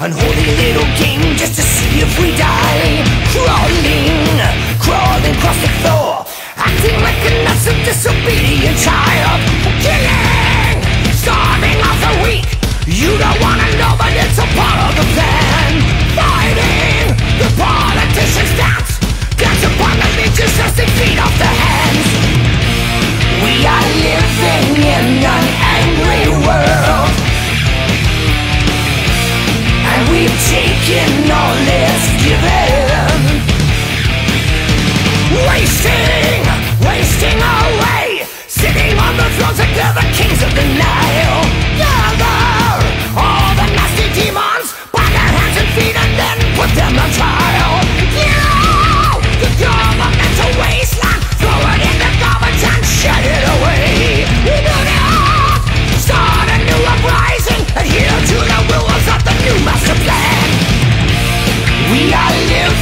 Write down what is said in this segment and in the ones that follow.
Unholy little game just to see if we die. Crawling, crawling across the floor, acting like a Nazi.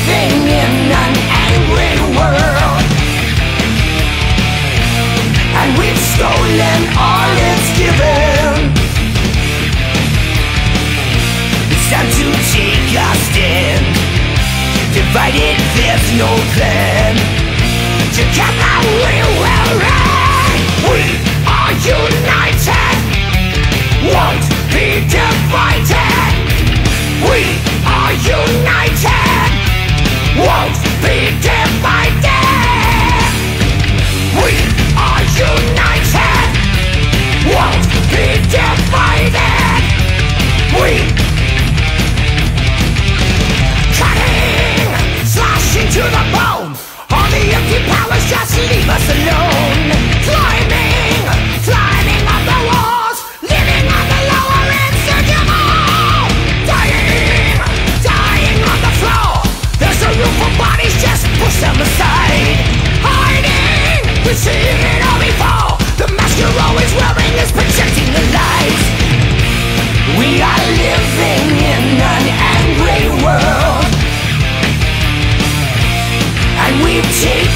in an angry world. And we've stolen all it's given. It's time to take stand. Divided, there's no plan. Together we will reign. We are united. Won't be divided. We are united.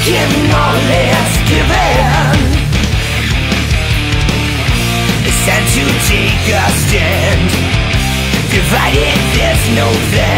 giving all is given It's time to take a stand. Divided, there's no plan